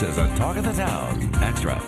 This is a Talk of the Town Extra.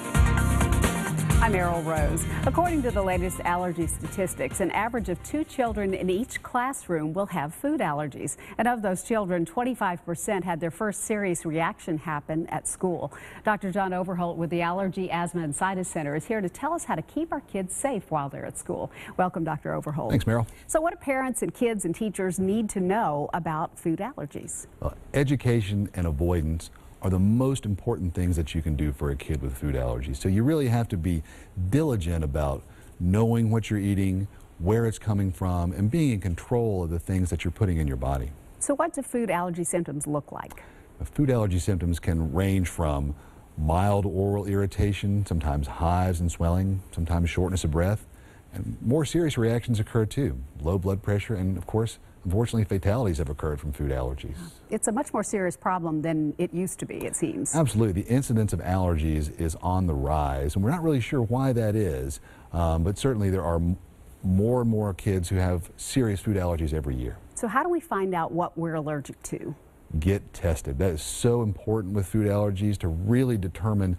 I'm Errol Rose. According to the latest allergy statistics, an average of two children in each classroom will have food allergies. And of those children, 25% had their first serious reaction happen at school. Dr. John Overholt with the Allergy, Asthma, and Sinus Center is here to tell us how to keep our kids safe while they're at school. Welcome, Dr. Overholt. Thanks, Meryl. So what do parents and kids and teachers need to know about food allergies? Well, education and avoidance are the most important things that you can do for a kid with food allergies. So you really have to be diligent about knowing what you're eating, where it's coming from, and being in control of the things that you're putting in your body. So what do food allergy symptoms look like? Food allergy symptoms can range from mild oral irritation, sometimes hives and swelling, sometimes shortness of breath, and more serious reactions occur too. Low blood pressure and, of course, unfortunately, fatalities have occurred from food allergies. It's a much more serious problem than it used to be, it seems. Absolutely. The incidence of allergies is on the rise, and we're not really sure why that is, um, but certainly there are more and more kids who have serious food allergies every year. So how do we find out what we're allergic to? Get tested. That is so important with food allergies to really determine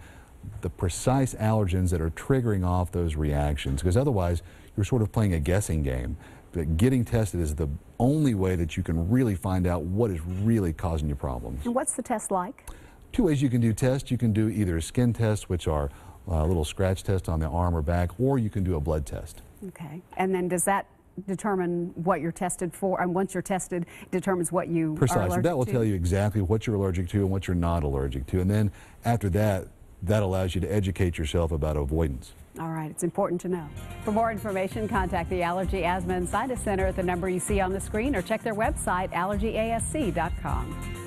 the precise allergens that are triggering off those reactions because otherwise you're sort of playing a guessing game. But getting tested is the only way that you can really find out what is really causing your problems. And what's the test like? Two ways you can do tests. You can do either a skin test, which are a little scratch test on the arm or back, or you can do a blood test. Okay. And then does that determine what you're tested for, and once you're tested, determines what you Precisely. That will to? tell you exactly what you're allergic to and what you're not allergic to. And then after that, that allows you to educate yourself about avoidance. All right, it's important to know. For more information, contact the Allergy, Asthma, and Sinus Center at the number you see on the screen or check their website, allergyasc.com.